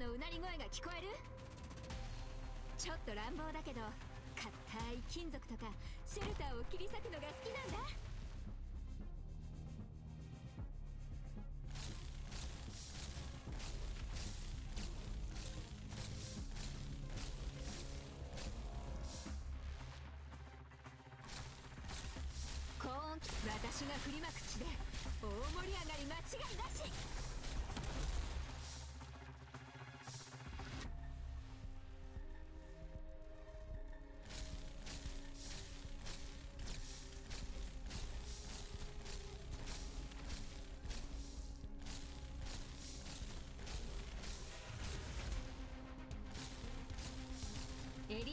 のうなり声が聞こえる？ちょっと乱暴だけど硬い金属とかシェルターを切り裂くのが好きなんだ。高音私が振りまく地で大盛り上がり間違いな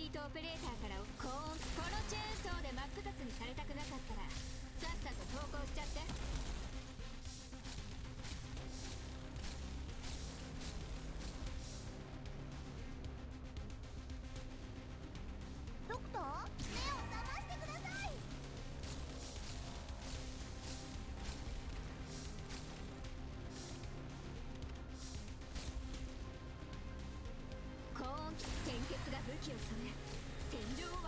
ートオペレーターから高音このチェーン武器を染め戦場を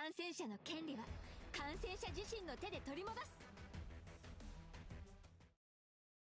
感染者の権利は感染者自身の手で取り戻す。